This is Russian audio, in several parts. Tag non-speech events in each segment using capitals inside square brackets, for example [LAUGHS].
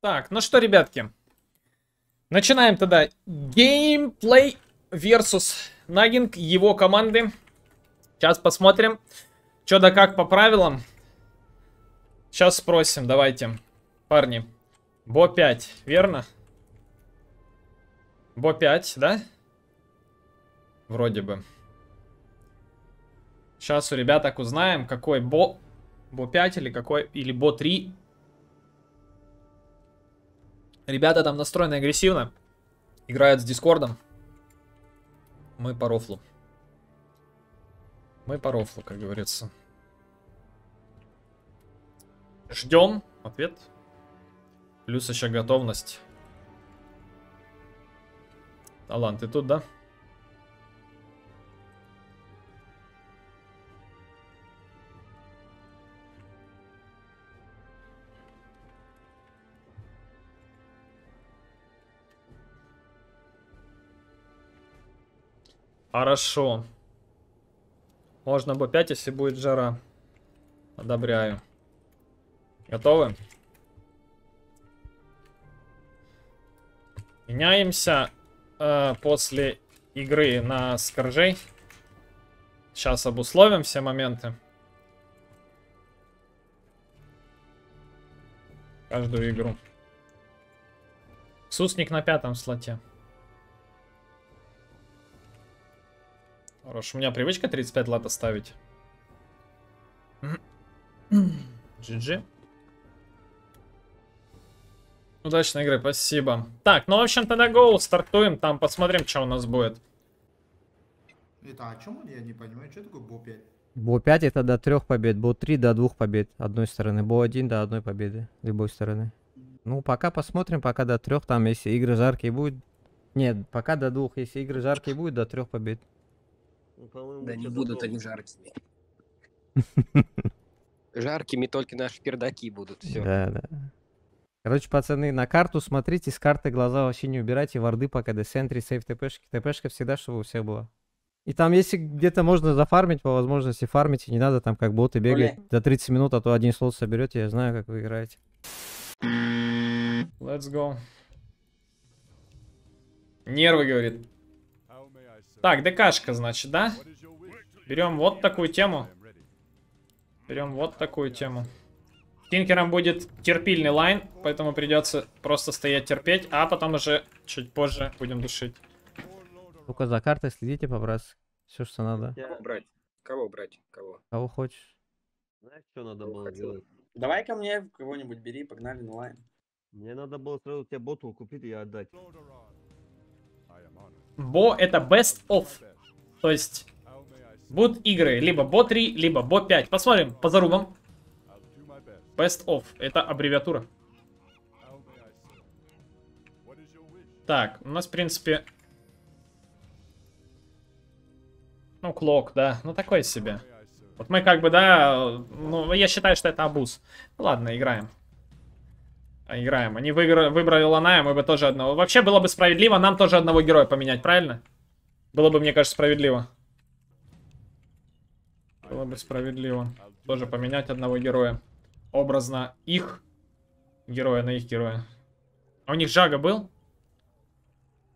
Так, ну что, ребятки. Начинаем тогда. Геймплей versus Нагинг, его команды. Сейчас посмотрим, что да как по правилам. Сейчас спросим, давайте. Парни. Бо 5, верно? Бо 5, да? Вроде бы. Сейчас у ребяток узнаем, какой Бо... Бо 5 или какой... Или Бо 3. Ребята там настроены агрессивно. Играют с Дискордом. Мы по рофлу. Мы по рофлу, как говорится. Ждем ответ. Плюс еще готовность. Алан, ты тут, да? Хорошо. Можно бы 5, если будет жара. Одобряю. Готовы? Меняемся э, после игры на скоржей. Сейчас обусловим все моменты. Каждую игру. Сусник на пятом слоте. Хорош, у меня привычка 35 лата ставить. GG. Удачной игры, спасибо. Так, ну, в общем, тогда go, стартуем, там посмотрим, что у нас будет. Это о чем он? Я не понимаю, что такое БО-5? Бо-5 это до трех побед, Бо-3 до двух побед одной стороны, Бо-1 до одной победы любой стороны. Ну, пока посмотрим, пока до трех, там, если игры жаркие будут. Нет, пока до двух, если игры жаркие будут, до трех побед. Ну, Да не будут они жаркими. [LAUGHS] Жаркими только наши пердаки будут. Все. Да, да. Короче, пацаны, на карту смотрите, с карты глаза вообще не убирайте, варды пока до центре, сейф ТПшки. ТПшка всегда, чтобы у всех была. И там, если где-то можно зафармить, по возможности фармите, не надо там как боты бегать за 30 минут, а то один слот соберете, я знаю, как вы играете. Let's go. Нервы, говорит. Так, ДКшка, значит, да? Берем вот такую тему. Берем вот такую тему. Тинкером будет терпильный лайн, поэтому придется просто стоять терпеть, а потом уже чуть позже будем душить. Только за картой следите, побраться. Все, что надо. Кого брать? Кого брать? Кого? Кого хочешь. Знаешь, что надо Кого было хотел? делать? Давай ко мне кого-нибудь бери, погнали на лайн. Мне надо было сразу тебе боту купить и отдать. Бо это best of. То есть будут игры либо Бо 3, либо Бо 5. Посмотрим по зарубам. Best of. Это аббревиатура. Так, у нас, в принципе... Ну, клок, да. Ну, такой себе. Вот мы как бы, да... Ну, я считаю, что это абуз. Ну, ладно, играем. А, Играем. Они выигра- выбрали Ланая, мы бы тоже одного... Вообще было бы справедливо нам тоже одного героя поменять, правильно? Было бы, мне кажется, справедливо. Было бы справедливо. Тоже поменять одного героя. Образно их героя на их героя. А у них Жага был?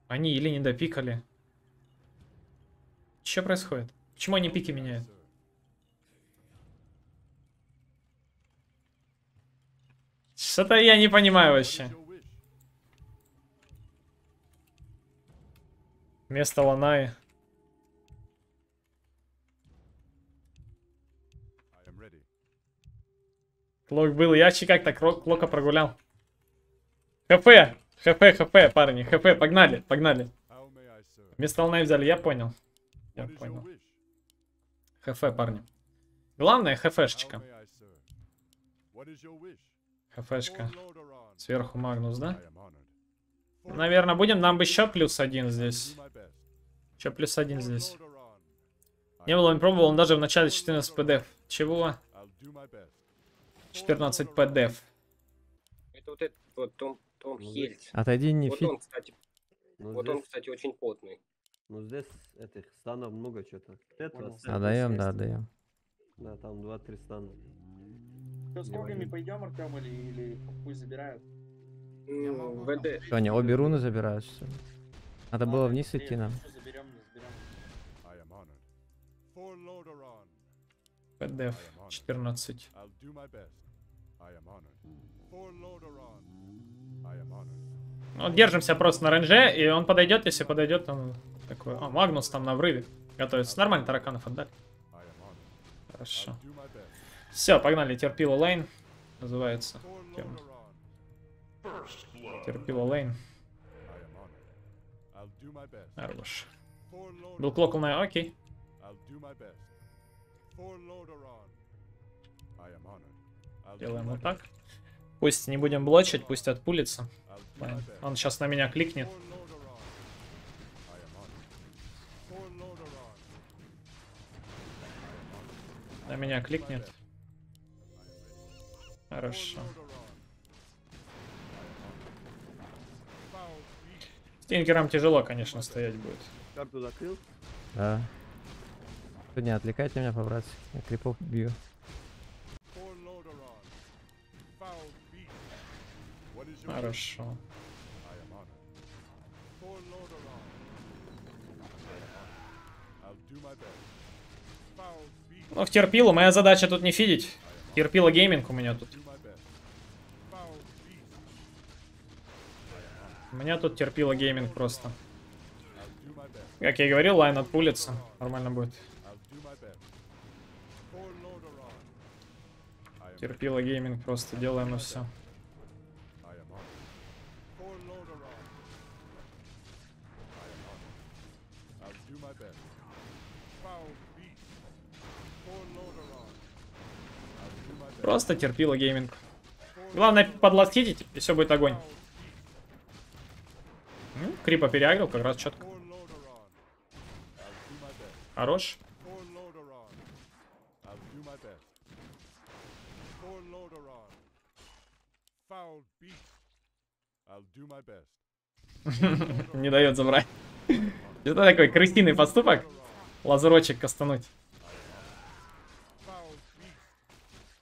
Они или не допикали? Что происходит? Почему они пики меняют? Что-то я не понимаю вообще. Вместо Ланаи. Клок был. Я че как-то Клока прогулял. ХП! ХП, ХП, парни. ХП, погнали, погнали. Вместо Ланаи взяли, я понял. Я понял. ХФ, парни. Главное, ХФшечка. ХФшка. Сверху Магнус, да? Наверное, будем. Нам бы еще плюс один здесь. Еще плюс один здесь. Не было, не пробовал. Он даже в начале 14 ПДФ. Чего? 14 ПДФ. Это вот этот вот Том, Том Хельц. Отойди, не Вот фит. он, кстати, Ну, вот здесь, он, кстати, очень потный. ну здесь этих станов много что-то. Сет, Отдаем, да, отдаем. Да, там два-три стана. Что, с когами пойдем, Артем, или, или пусть забирают? Могу ВД. там- Что, они обе руны забирают, что ли? Надо было Ладно, вниз идти нам. ПДФ 14. I'll do my best. I am honored. For Lordaeron, I am honored. Ну, держимся просто на ренже, и он подойдет, если подойдет, он такой... А, Магнус там на врыве готовится. Нормально тараканов отдали. Хорошо. Все, погнали. Терпила лейн. Называется. Терпила лейн. Хорош. Был клокл на... Окей. Делаем вот так. Пусть не будем блочить, пусть отпулится. Он сейчас на меня кликнет. На меня кликнет. Хорошо. С Тинкером тяжело, конечно, стоять будет. Карту закрыл? Да. Что, не отвлекайте меня, по-братски. Я крипов бью. Хорошо. Ну, в терпилу моя задача тут не фидить. Терпила гейминг у меня тут. У меня тут терпила gaming просто. Как я и говорил, line отпулится. Нормально будет. Терпила gaming просто. Делаем и все. I'll. Foul beast. For Lordaeron, I'll do my best. Просто терпила gaming. Главное подластить, и все будет огонь. М, Крипа переагрил, как раз четко. Хорош. [LAUGHS] Не дает забрать. [LAUGHS] Это такой крысиный поступок. Лазурочек кастануть.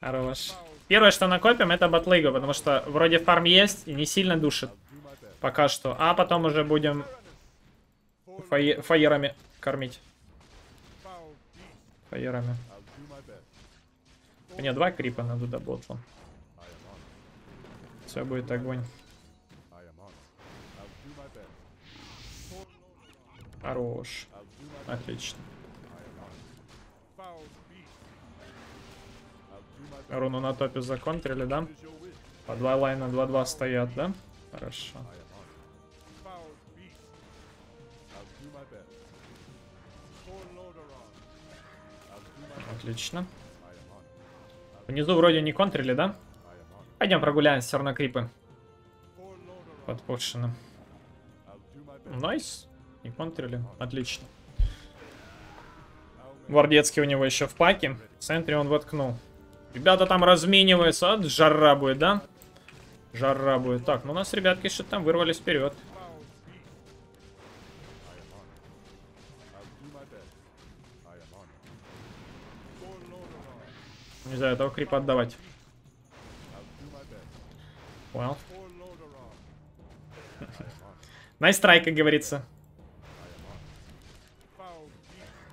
Хорош. Первое, что накопим, это батлейгу, потому что вроде фарм есть и не сильно душит. Пока что. А потом уже будем фае- фаерами кормить. Фаерами. Мне два крипа надо до ботла. Все будет огонь. I am Руну на топе законтрили, да? По два лайна 2-2 стоят, да? Хорошо. Отлично. Внизу вроде не контрили, да? Пойдем прогуляемся, все равно крипы подпушены. Nice. Не контрили. Отлично. Гвардецкий у него еще в паке. В центре он воткнул. Ребята там размениваются. А, жара будет, да? Жара будет. Так, ну у нас ребятки что-то там вырвались вперед. Не знаю, этого крипа отдавать. Понял. [LAUGHS] Nice strike, как говорится.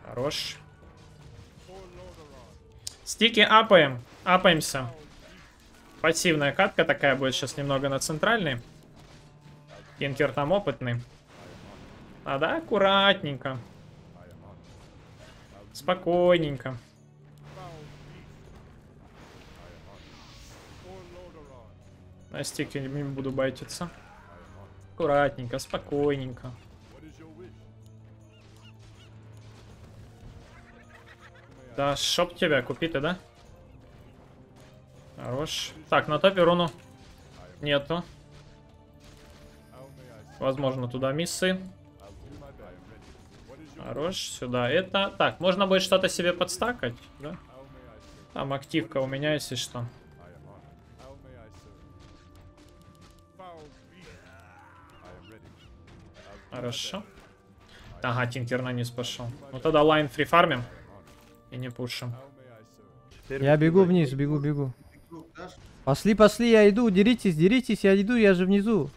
Хорош. Стики апаем. Апаемся. Пассивная катка такая будет сейчас немного на центральной. Кинкер там опытный. Надо аккуратненько. Спокойненько. На стике не буду байтиться. Аккуратненько, спокойненько. Да, шоп тебя, купи ты, да? Хорош. Так, на топе руну нету. Возможно, туда миссы. Хорош, сюда это. Так, можно будет что-то себе подстакать, да? Там активка у меня, если что. Хорошо. Ага, Тинкер на низ пошел. Ну тогда лайн фри фармим и не пушим. Я бегу вниз, бегу, бегу. Пошли, пошли, я иду, деритесь, деритесь, я иду, я же внизу.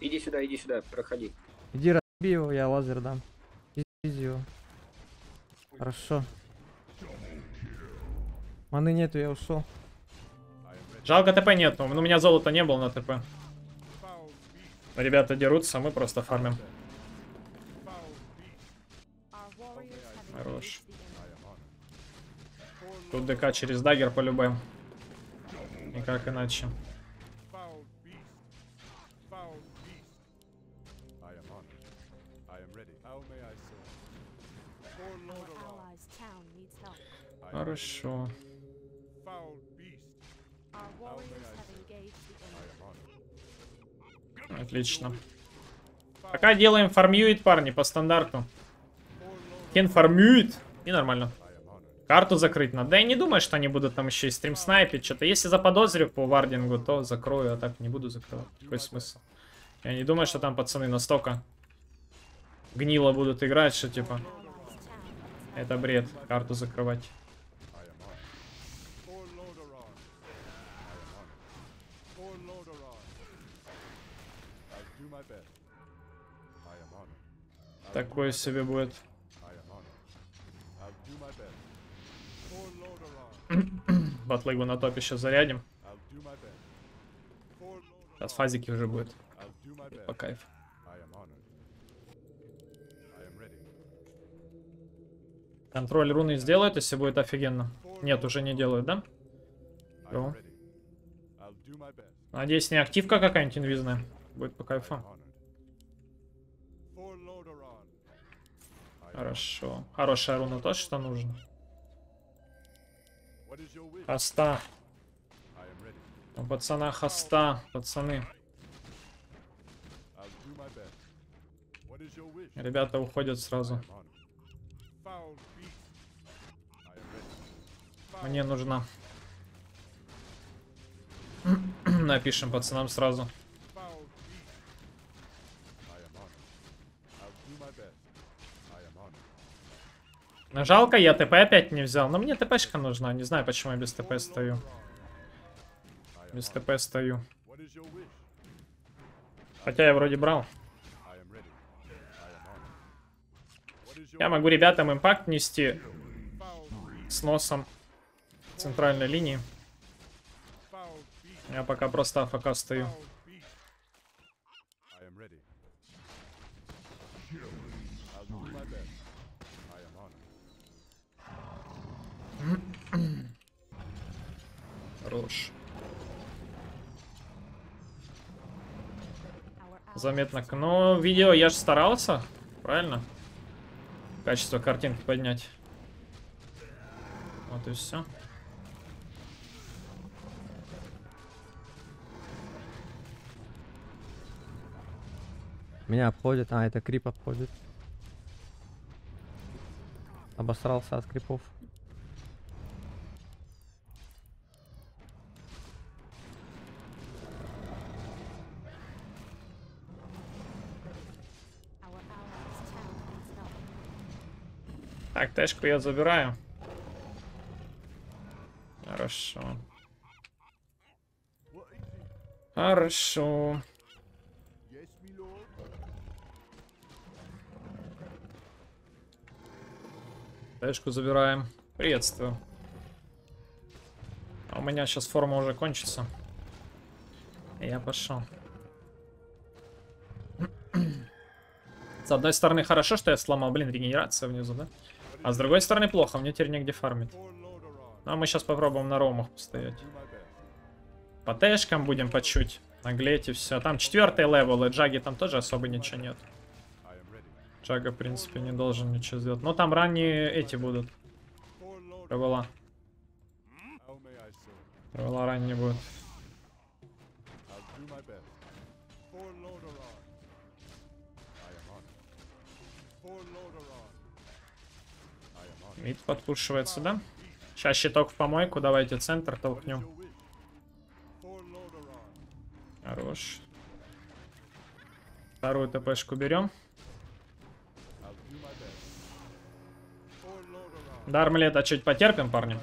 Иди сюда, иди сюда, проходи. Иди разби его, я лазер дам. Easy его. Хорошо. Маны нету, я ушел. Жалко ТП нету. Ну, У меня золота не было на ТП. Ребята дерутся, мы просто фармим. Хорош. Тут ДК через dagger по-любому. Никак иначе. Foul beast. Foul beast. I am honored. I am ready. How may I serve? For Lordaeron. allies' town needs help. I am Хорошо. foul beast. Our warriors have engaged the I enemy. am honored. Отлично. Пока делаем фармьюит, парни, по стандарту. Кен фармьюит. И нормально. Карту закрыть надо. Да я не думаю, что они будут там еще и стрим снайпить. Что-то если заподозрю по вардингу, то закрою, а так не буду закрывать. Какой смысл? Я не думаю, что там пацаны настолько гнило будут играть, что типа это бред карту закрывать. Такое себе будет. [COUGHS] Батлыгу на топе сейчас зарядим. Сейчас фазики уже будет. Best. По кайфу. Контроль руны сделают, если будет офигенно. Нет, уже не делают, да? Надеюсь, не активка какая-нибудь инвизная. Будет по кайфу. Хорошо. Хорошая руна, то, что нужно. Хоста. Пацана хоста, пацаны. Ребята уходят сразу. Мне нужна. [CLEARS THROAT] Напишем пацанам сразу. Foul beast. I am honored. I'll do my best. I am honored. Ну, Жалко, я ТП опять не взял. Но мне ТПшка нужна. Не знаю, почему я без ТП стою. Без ТП стою. Хотя я вроде брал. Я могу ребятам импакт нести с носом центральной линии. Я пока просто АФК стою. Foul beast. I am ready. I'll do my best. I am honored. Хорош. Заметно. Но видео я же старался. Правильно? Качество картинки поднять. Вот и все. Меня обходит. А, это крип обходит. Обосрался от крипов. Так, тэшку я забираю. Хорошо. Хорошо. Тэшку забираем. Приветствую. А у меня сейчас форма уже кончится. Я пошел. С одной стороны хорошо, что я сломал, блин, регенерация внизу, да? А с другой стороны плохо, мне теперь негде фармить. Ну, а мы сейчас попробуем на ромах постоять. По тэшкам будем по чуть. Наглеть и все. Там четвертый левел, и Джаги там тоже особо ничего нет. Джага, в принципе, не должен ничего сделать. Но там ранние эти будут. Serve? Ревела ранние будут. Мид подпушивается, да? Сейчас щиток в помойку, давайте центр толкнем. Хорош. Вторую ТПшку берем. I'll do my best. For Lordaeron. До армлета чуть потерпим, парни.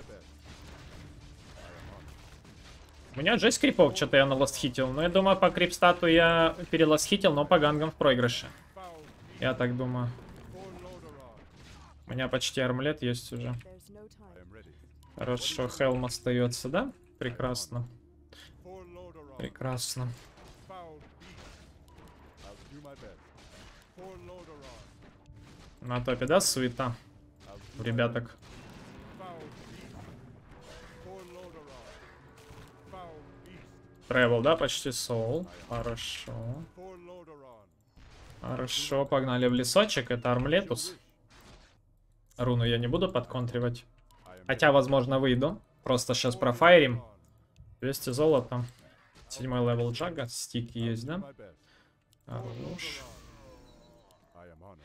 У меня жесть крипов, что-то я наластхитил. Но я думаю, по крипстату я переластхитил, но по гангам в проигрыше. Я так думаю. У меня почти армлет есть уже. Хорошо, Хелм остается, да? Прекрасно. Прекрасно. На топе, да, суета? Ребяток. Тревел, да, почти соул. Хорошо. Хорошо, погнали в лесочек. Это армлетус. Руну я не буду подконтривать. Хотя, возможно, выйду. Просто сейчас профармим. 200 золота. Седьмой level джага. Стики есть, да? honored.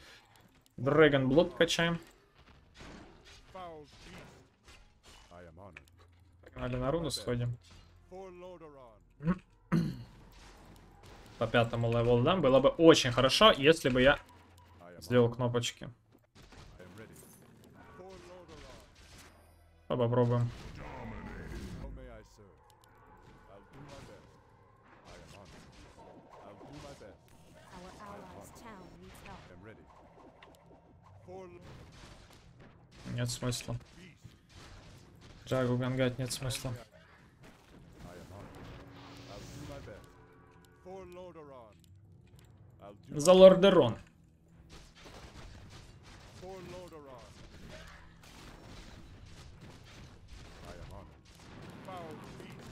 Dragon Blood качаем. Погнали на руну сходим. По пятому левелу, да? Было бы очень хорошо, если бы я сделал кнопочки. I am ready. For Lordaeron. Попробуем. How may I serve? I'll do my best. I am honored. I'll do my best. Our allies' town needs help. I am ready. For L- Нет смысла. Джагу гангать нет смысла. I am honored. I'll do my best. For Lordaeron. I'll do За лордерон. for Lordaeron. I am honored. Foul beast.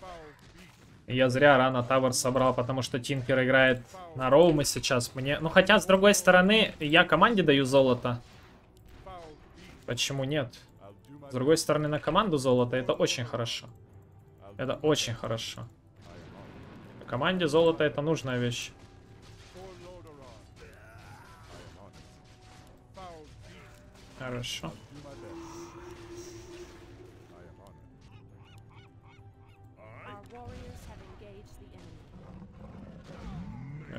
Foul beast. Я зря рано Тавер собрал, потому что Тинкер играет на Роуме сейчас. Мне... Ну хотя, с другой стороны, я команде даю золото. Почему нет? С другой стороны, на команду золото это очень хорошо. Это очень хорошо. На команде золото это нужная вещь. Хорошо.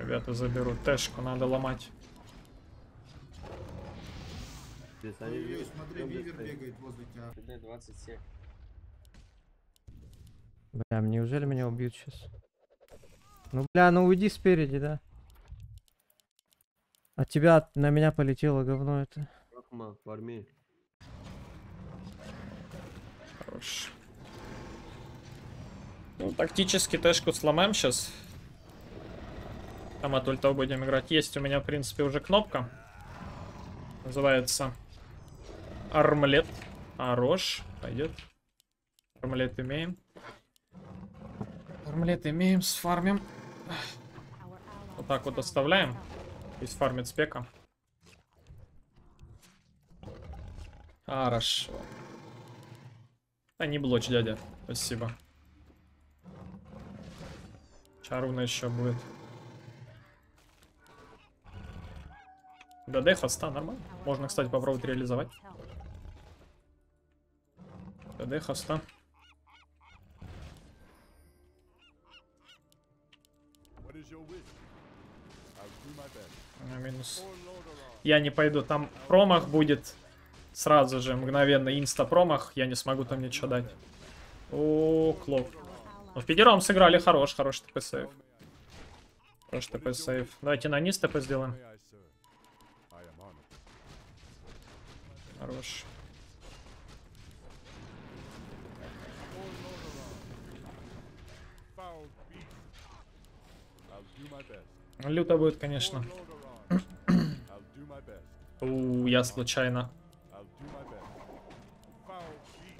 Ребята заберут тэшку, надо ломать. Смотри, Вивер бегает возле тебя. 27. Бля, неужели меня убьют сейчас? Ну, бля, ну уйди спереди, да? От тебя на меня полетело говно это. Рахма, в армии. Хорош. Ну, тактически тэшку сломаем сейчас. Там от ультов будем играть. Есть у меня, в принципе, уже кнопка. Называется Армлет. Хорош. Пойдет. Армлет имеем. Армлет имеем, сфармим. Вот так вот оставляем. needs help. Пусть фармит спека. Хорошо. А не блочь, дядя. Спасибо. Чаруна еще будет. ГД хоста нормально. Можно, кстати, попробовать реализовать. help. ГД хоста. Минус. Я не пойду. Там промах будет. Сразу же, мгновенно, инста-промах. Я не смогу там ничего дать. О, клоп. Ну, в пятером сыграли хорош, хороший ТП I, Хороший ТП сейв. Давайте на низ ТП сделаем. Best. Люто будет, конечно. [COUGHS] У, я случайно.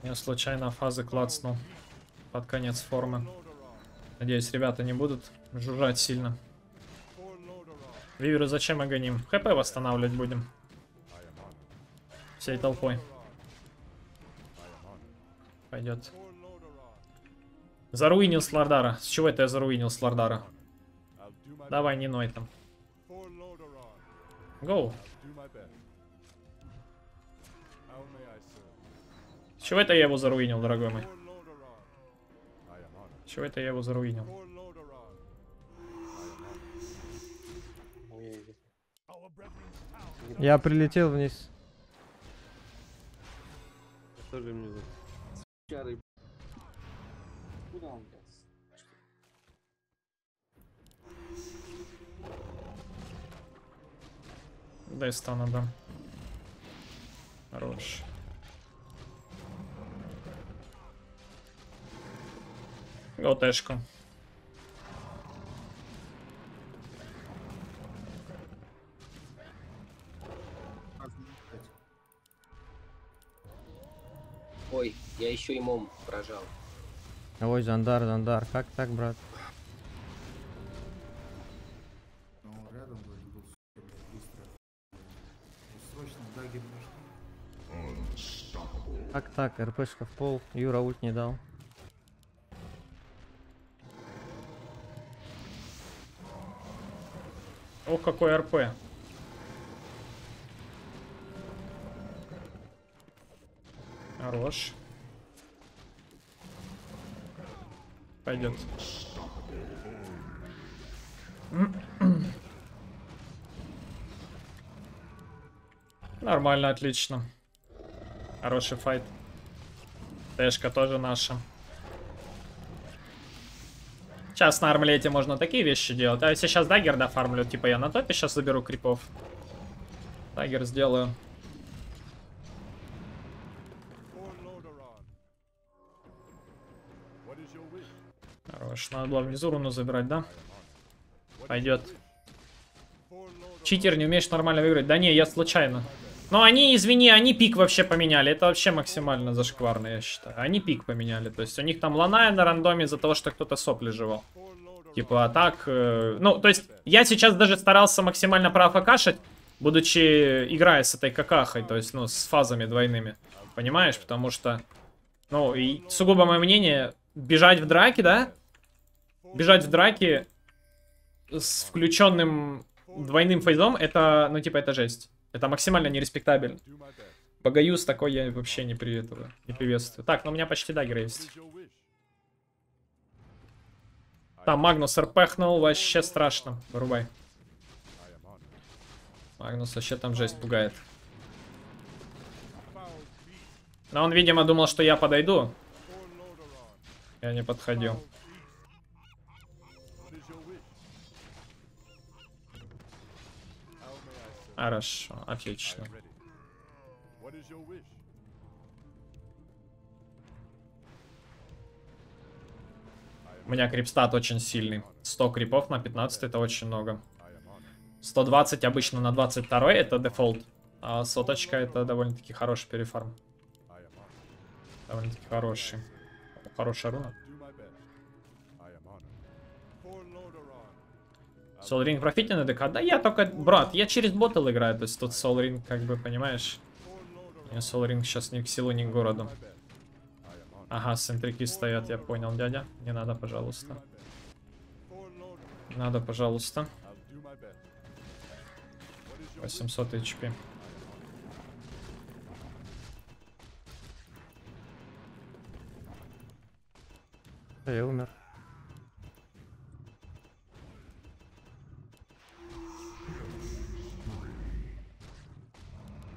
Я случайно фазы клацнул. Под конец формы. Надеюсь, ребята не будут жужжать сильно. Виверы зачем мы гоним? ХП восстанавливать будем. Всей толпой. Пойдет. Заруинил Слардара. С чего это я заруинил Слардара? Давай, не ной там. Гоу. С чего это я его заруинил, дорогой мой? Honored. Чего это я его заруинил? Я прилетел вниз. Тоже внизу. Чары. Куда он, блядь? Дай стана дам. Хорош. ГОТшку. Ой, я еще и мом прожал. Ой, Зандар, Зандар. Как так, брат? Ну, рядом вроде был, сука, блядь, быстро. Срочно дагер нужно. Как так? РПшка в пол. Юра ульт не дал. Ох, какой РП. Хорош. Пойдет. [CLEARS THROAT] Нормально, отлично. Хороший fight. Тэшка тоже наша. Сейчас на армлете можно такие вещи делать. А если сейчас dagger дофармлю, типа я на топе сейчас заберу крипов. Dagger сделаю. Wish? Хорош. Надо было внизу руну забирать, да? Пойдет. Читер, не умеешь нормально выиграть. Да не, я случайно. Но они, извини, они пик вообще поменяли. Это вообще максимально зашкварно, я считаю. Они пик поменяли. То есть у них там ланая на рандоме из-за того, что кто-то сопли жевал. Типа, а так... э, ну, то есть, я сейчас даже старался максимально профокашить, будучи играя с этой какахой, то есть, ну, с фазами двойными. Понимаешь? Потому что, ну, и сугубо мое мнение, бежать в драке, да? Бежать в драке с включенным двойным фейзом, это, ну, типа, это жесть. Это максимально нереспектабельно. Багоюз такой я вообще не приветствую. Не приветствую. Так, ну у меня почти dagger есть. Там Магнус RP хнул, вообще страшно. Вырубай. Магнус вообще там жесть пугает. Но он, видимо, думал, что я подойду. Я не подходил. Foul beast. What is your wish? How may I serve? Хорошо, I отлично. У меня крипстат очень сильный. 100 крипов на 15 это очень много. I am honored. 120 обычно на 22 это дефолт. А соточка это довольно-таки хороший перефарм. Довольно-таки хороший. Хорошая руна. Soul Ring профитен на ДК? Да я только, брат, я через ботл играю, то есть тут Soul Ring, как бы, понимаешь? Мне Soul Ring сейчас ни к силу, ни к городу. Ага, центрики стоят, я понял, дядя. Не надо, пожалуйста. Надо, пожалуйста. I'll do my best. What is your 800 HP. Я умер.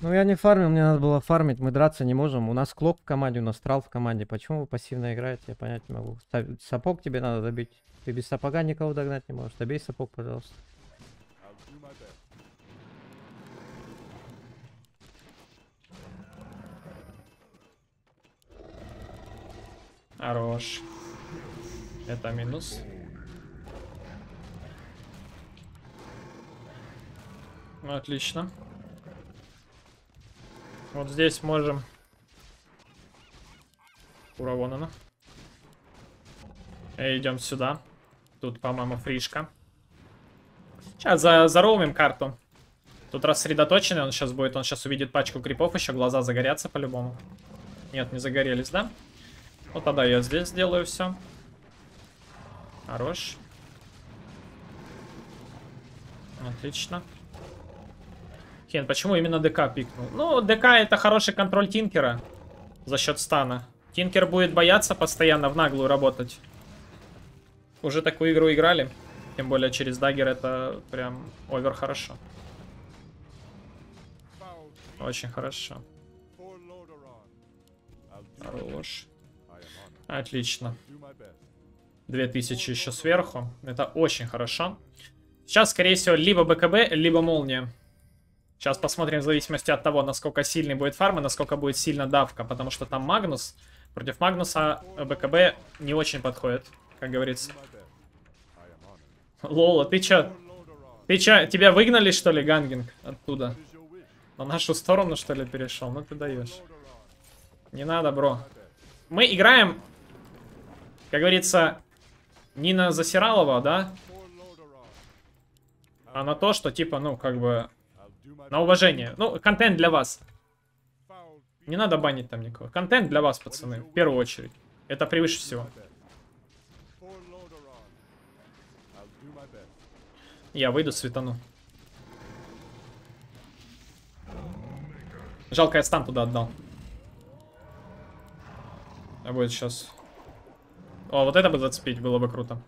Ну я не фармил, мне надо было фармить, мы драться не можем. У нас клок в команде, у нас трал в команде. Почему вы пассивно играете, я понять не могу. Сапог тебе надо добить. Ты без сапога никого догнать не можешь. Добей сапог, пожалуйста. Хорош. Это минус. Ну, отлично. Вот здесь можем... Ура, вон она. И идем сюда. Тут, по-моему, фришка. Сейчас за зароумим карту. Тут рассредоточенный он сейчас будет. Он сейчас увидит пачку крипов еще. Глаза загорятся по-любому. Нет, не загорелись, да? Вот тогда я здесь сделаю все. Хорош. Отлично. Хен, почему именно ДК пикнул? Ну, ДК это хороший контроль Тинкера за счет стана. Тинкер будет бояться постоянно в наглую работать. уже такую игру играли. Тем более через dagger это прям over хорошо. Очень хорошо. Хорош. Отлично. Do my best. 2000 еще сверху. Это очень хорошо. Сейчас, скорее всего, либо БКБ, либо молния. Сейчас посмотрим в зависимости от того, насколько сильный будет фарм и насколько будет сильно давка. Потому что там Магнус. Против Магнуса БКБ не очень подходит, как говорится. Лола, ты чё? Ты чё, тебя выгнали, что ли, Гангинг, оттуда? На нашу сторону, что ли, перешел? Ну ты даешь. Не надо, бро. Мы играем, как говорится, не на Засиралова, да? А на то, что типа, ну, как бы, на уважение. Ну, контент для вас. Не надо банить там никого. Контент для вас, пацаны, в первую очередь. Это превыше всего. Я выйду, светану. Жалко, я стан туда отдал. А будет сейчас. О, вот это бы зацепить было бы круто.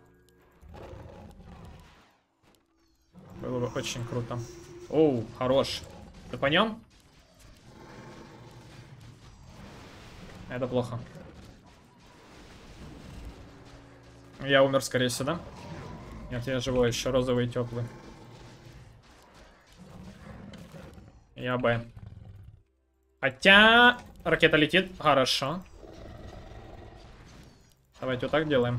Было бы очень круто. Оу, хорош. Ты по нем? Это плохо. Я умер, скорее всего, да? Нет, я живой, еще розовый и теплый. Я Б. Хотя... Ракета летит. Хорошо. Давайте вот так делаем.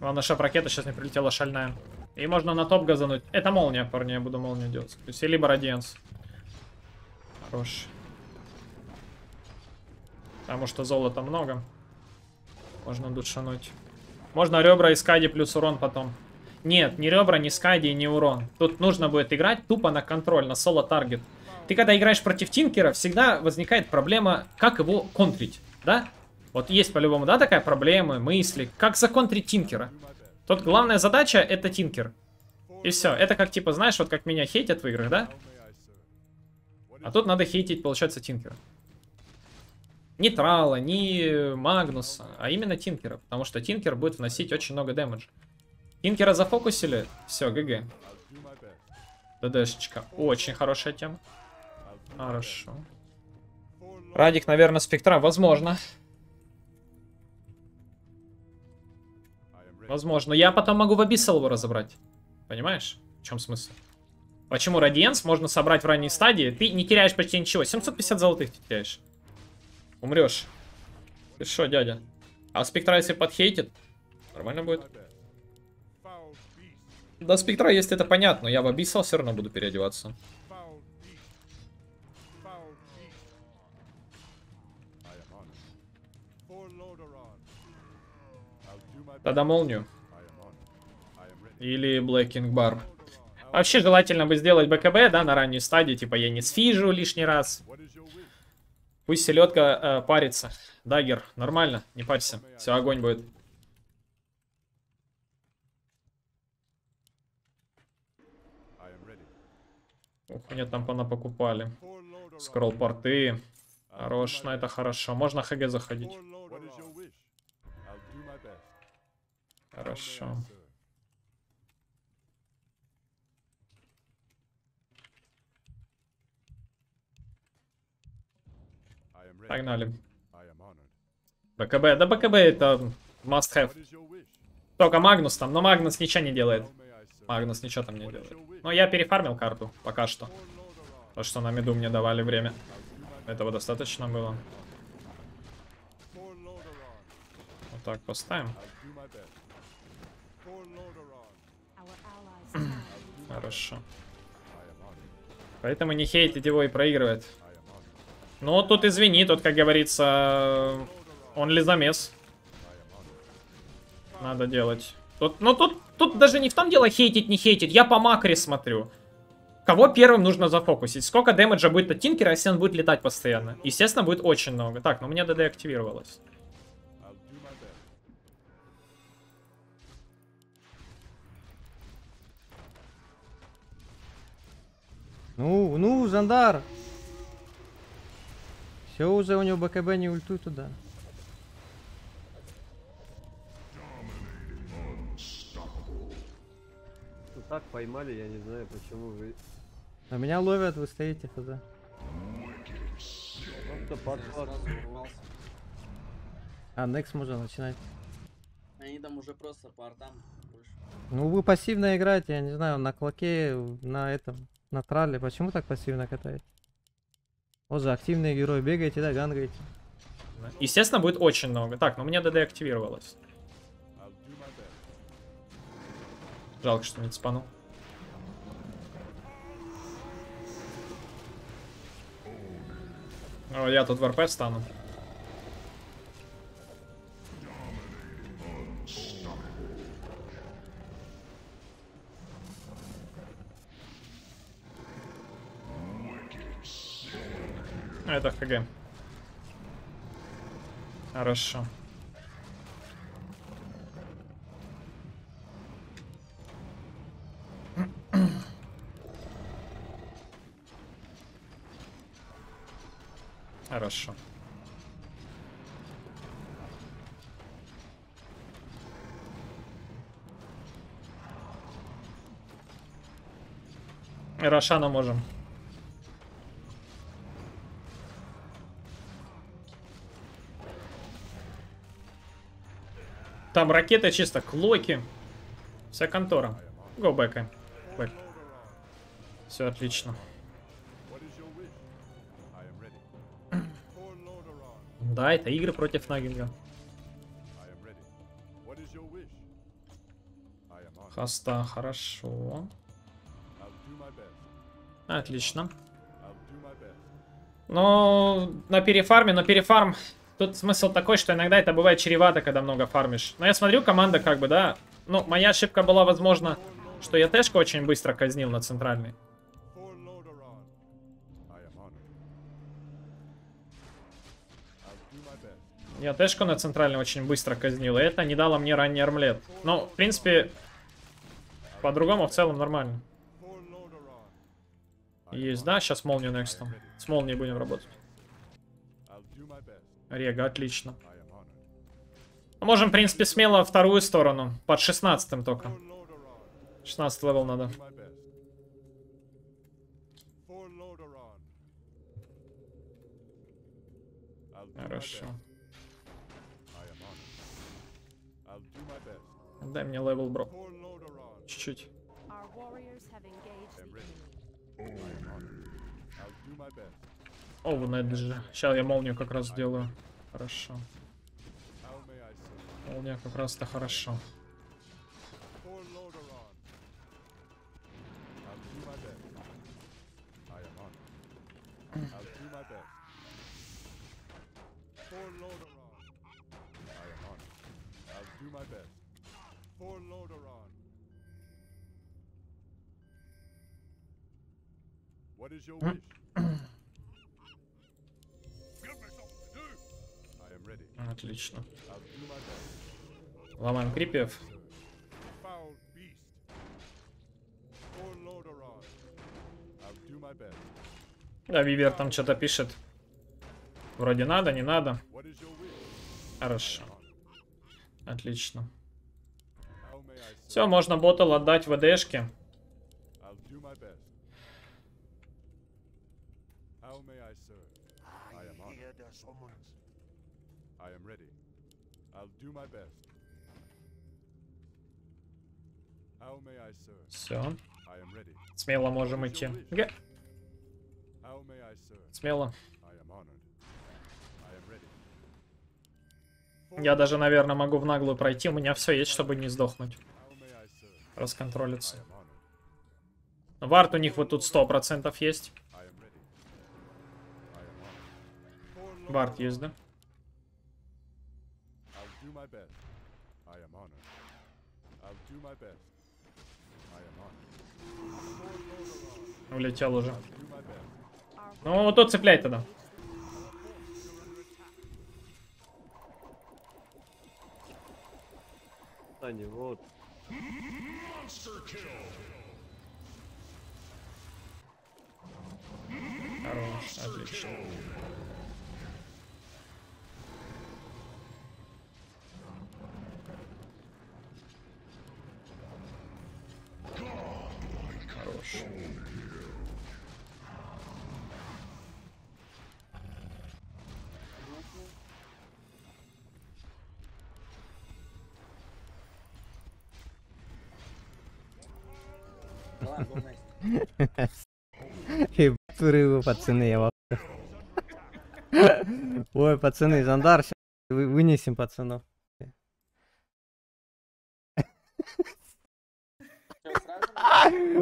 Главное, чтобы ракета сейчас не прилетела шальная. И можно на топ газануть. Это молния, парни, я буду молнию делать. То есть, либо радианс. Хорош. Потому что золота много. Можно душануть. Можно ребра и скади плюс урон потом. Нет, ни ребра, ни скади, ни урон. Тут нужно будет играть тупо на контроль, на соло таргет. Ты когда играешь против Тинкера, всегда возникает проблема, как его контрить, да? Вот есть по-любому, да, такая проблема, мысли. Как законтрить Тинкера? Тут главная задача это Тинкер. И все. Это как типа, знаешь, вот как меня хейтят в играх, да? А тут надо хейтить, получается, Тинкера. Не Трала, не Магнуса, а именно Тинкера. Потому что Тинкер будет вносить очень много дэмэджа. Тинкера зафокусили, все, ГГ. ДДшечка. Очень хорошая тема. Хорошо. Радик, наверное, спектра. Возможно. Возможно. Я потом могу в Abyssal его разобрать. Понимаешь? В чем смысл? Почему Радиенс можно собрать в ранней стадии? Ты не теряешь почти ничего. 750 золотых ты теряешь. Умрешь. Ты что, дядя? А спектра если подхейтит, нормально будет. Да, спектра есть, это понятно. Я в Abyssal все равно буду переодеваться. Тогда молнию. Или King Barb. Вообще желательно бы сделать БКБ, да, на ранней стадии. Типа я не сфижу лишний раз. Пусть селедка э, парится. Дагер, нормально, не парься. Все, огонь будет. Ух, мне там пона покупали. Скролл порты. Хорош, ну это хорошо. Можно ХГ заходить. Хорошо. Погнали. БКБ. Да БКБ это must have. Только Магнус там, но Магнус ничего не делает. Магнус ничего там не делает. Но я перефармил карту пока что. То, что на меду мне давали время. Этого достаточно было. Вот так поставим. I'll do my best. For Lordaeron. Our allies now Хорошо. Поэтому не хейтить его и проигрывает. Honored. Ну, тут извини, тут, как говорится, он ли замес. Надо делать. Тут, ну, тут, тут даже не в том дело хейтить, не хейтить. Я по макре смотрю. Кого первым нужно зафокусить? Сколько дэмэджа будет от Тинкера, если он будет летать постоянно? Естественно, будет очень много. Так, ну у меня ДД активировалось. Ну, ну, Зандар! Все уже у него БКБ не ультуй туда. Ну так поймали, я не знаю, почему вы... А меня ловят, вы стоите тогда. А, Некс можно начинать. Они там уже просто по артам. Ну вы пассивно играете, я не знаю, на клаке, на этом на трале. Почему так пассивно катаете? Вот же активные герои, бегаете, да, гангаете. Естественно, будет очень много. Так, но у меня ДД активировалось. Жалко, что не цепанул. О, я тут в РП встану. Это ХГ. Хорошо. Хорошо. Рошана можем. Там ракеты чисто, клоки. Вся контора. Го бэка. Бэк. Все отлично. [CLEARS THROAT] Да, это игры против Нагинга. Хаста, хорошо. Отлично. Но на перефарме, но перефарм... Тут смысл такой, что иногда это бывает чревато, когда много фармишь. Но я смотрю, команда как бы, да... Ну, моя ошибка была, возможно, что я Тэшка очень быстро казнил на центральный. Я Тэшку на центральный очень быстро казнил, и это не дало мне ранний армлет. Но, в принципе, по-другому в целом нормально. Есть, да? Сейчас молнию next. С молнией будем работать. Рега, отлично. Можем, в принципе, смело вторую сторону. Под 16 только. For Lordaeron, 16 level надо. Хорошо. Дай мне левел, бро. Чуть-чуть. Our warriors have engaged the am ready. enemy. О, в же. Сейчас я молнию как раз сделаю. Хорошо. Молния как раз-то хорошо. For Lordaeron. I'll do do my best. Да, Вивер там что-то пишет. Вроде надо, не надо. Хорошо. Отлично. Все, можно ботл отдать ВДшке. How. I am ready. I'll do my best. How may I serve? Все. I am ready. Смело можем идти. Ге. How may I serve? Смело. I am honored. I am ready. Я даже, наверное, могу в наглую пройти. У меня все есть, чтобы не сдохнуть. Расконтролиться. Вард у них вот тут 100% есть. Вард есть, да? I'll do my best. I am honored. I'll do my best. I am honored. Улетел уже. Ну, вот тут цепляй тогда. Таня, вот. Хорош, отлично. Да ладно, был найс. Ебать вы, пацаны, я вас. Ой, пацаны, щас вы- вынесем пацанов.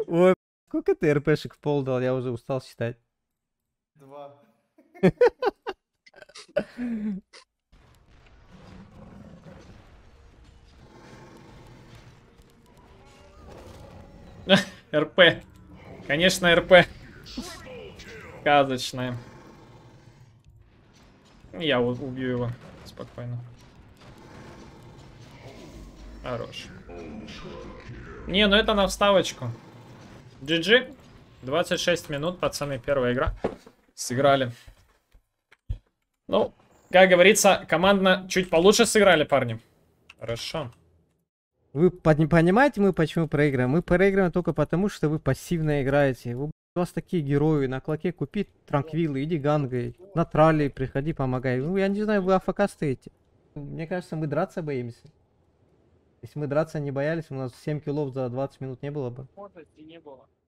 Ой, сколько ты РПшек в пол дал, я уже устал считать. Два. [LAUGHS] РП. Конечно, РП. Сказочная. Я убью его. Спокойно. Хорош. Не, ну это на вставочку. GG. 26 минут, пацаны, первая игра. Сыграли. Ну, как говорится, командно чуть получше сыграли, парни. Хорошо. Вы понимаете, мы почему проиграем? Мы проиграем только потому, что вы пассивно играете. Вы, у вас такие герои. На клоке купи транквилы, иди гангой. На тралли приходи, помогай. Ну, я не знаю, вы АФК стоите. Мне кажется, мы драться боимся. Если мы драться не боялись, у нас 7 киллов за 20 минут не было бы. Может, и не было.